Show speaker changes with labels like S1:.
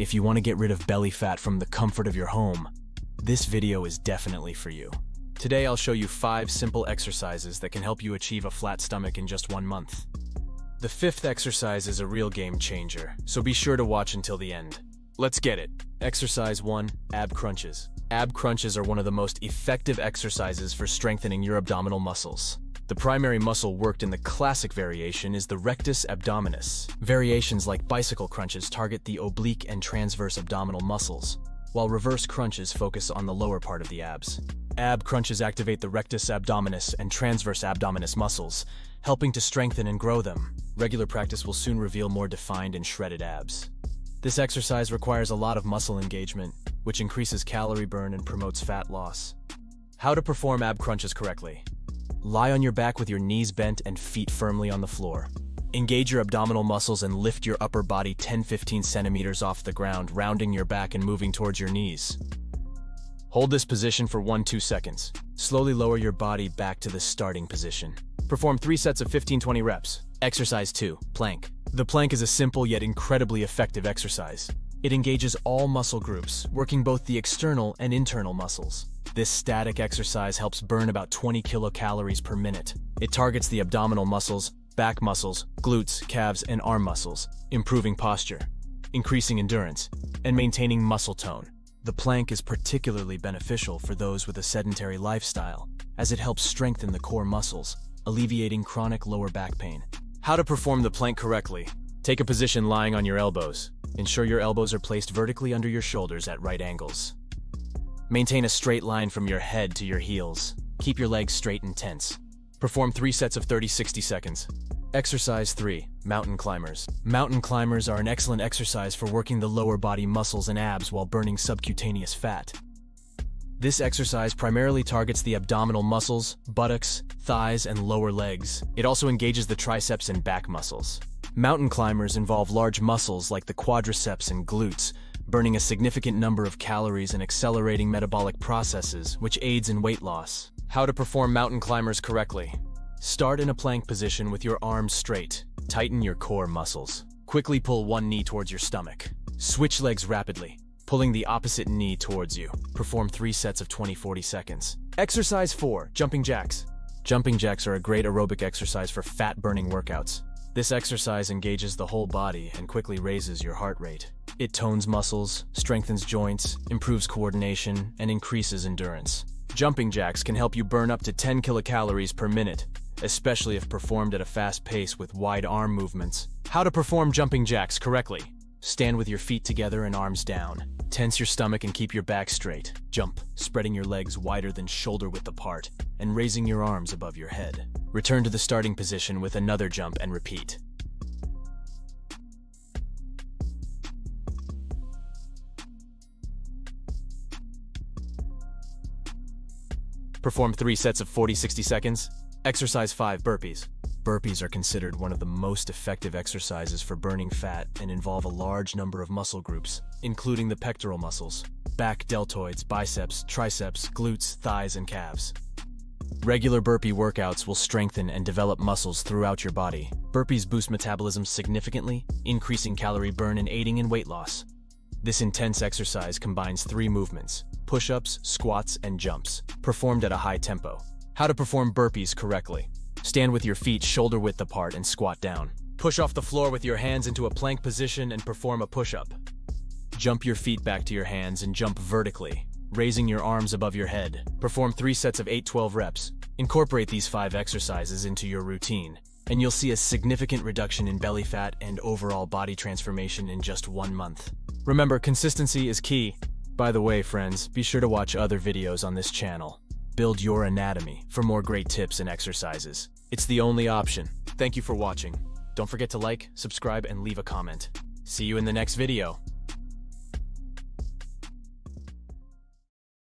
S1: If you want to get rid of belly fat from the comfort of your home, this video is definitely for you. Today I'll show you 5 simple exercises that can help you achieve a flat stomach in just one month. The fifth exercise is a real game changer, so be sure to watch until the end. Let's get it. Exercise 1. Ab crunches. Ab crunches are one of the most effective exercises for strengthening your abdominal muscles. The primary muscle worked in the classic variation is the rectus abdominis. Variations like bicycle crunches target the oblique and transverse abdominal muscles, while reverse crunches focus on the lower part of the abs. Ab crunches activate the rectus abdominis and transverse abdominis muscles, helping to strengthen and grow them. Regular practice will soon reveal more defined and shredded abs. This exercise requires a lot of muscle engagement, which increases calorie burn and promotes fat loss. How to perform ab crunches correctly. Lie on your back with your knees bent and feet firmly on the floor. Engage your abdominal muscles and lift your upper body 10-15 centimeters off the ground, rounding your back and moving towards your knees. Hold this position for 1-2 seconds. Slowly lower your body back to the starting position. Perform 3 sets of 15-20 reps. Exercise 2. Plank. The plank is a simple yet incredibly effective exercise. It engages all muscle groups, working both the external and internal muscles. This static exercise helps burn about 20 kilocalories per minute. It targets the abdominal muscles, back muscles, glutes, calves, and arm muscles, improving posture, increasing endurance, and maintaining muscle tone. The plank is particularly beneficial for those with a sedentary lifestyle, as it helps strengthen the core muscles, alleviating chronic lower back pain. How to perform the plank correctly. Take a position lying on your elbows. Ensure your elbows are placed vertically under your shoulders at right angles. Maintain a straight line from your head to your heels. Keep your legs straight and tense. Perform three sets of 30-60 seconds. Exercise 3. Mountain Climbers. Mountain climbers are an excellent exercise for working the lower body muscles and abs while burning subcutaneous fat. This exercise primarily targets the abdominal muscles, buttocks, thighs, and lower legs. It also engages the triceps and back muscles. Mountain climbers involve large muscles like the quadriceps and glutes, burning a significant number of calories and accelerating metabolic processes, which aids in weight loss. How to perform mountain climbers correctly. Start in a plank position with your arms straight. Tighten your core muscles. Quickly pull one knee towards your stomach. Switch legs rapidly, pulling the opposite knee towards you. Perform three sets of 20-40 seconds. Exercise 4. Jumping Jacks. Jumping jacks are a great aerobic exercise for fat-burning workouts. This exercise engages the whole body and quickly raises your heart rate. It tones muscles, strengthens joints, improves coordination, and increases endurance. Jumping jacks can help you burn up to 10 kilocalories per minute, especially if performed at a fast pace with wide arm movements. How to perform jumping jacks correctly. Stand with your feet together and arms down. Tense your stomach and keep your back straight. Jump, spreading your legs wider than shoulder width apart, and raising your arms above your head. Return to the starting position with another jump and repeat. Perform three sets of 40-60 seconds. Exercise 5 burpees. Burpees are considered one of the most effective exercises for burning fat and involve a large number of muscle groups, including the pectoral muscles, back deltoids, biceps, triceps, glutes, thighs, and calves. Regular burpee workouts will strengthen and develop muscles throughout your body. Burpees boost metabolism significantly, increasing calorie burn and aiding in weight loss. This intense exercise combines three movements, push-ups, squats, and jumps, performed at a high tempo. How to perform burpees correctly. Stand with your feet shoulder width apart and squat down. Push off the floor with your hands into a plank position and perform a push-up. Jump your feet back to your hands and jump vertically, raising your arms above your head. Perform three sets of 8-12 reps. Incorporate these five exercises into your routine, and you'll see a significant reduction in belly fat and overall body transformation in just one month. Remember, consistency is key. By the way, friends, be sure to watch other videos on this channel. Build your anatomy for more great tips and exercises. It's the only option. Thank you for watching. Don't forget to like, subscribe, and leave a comment. See you in the next video.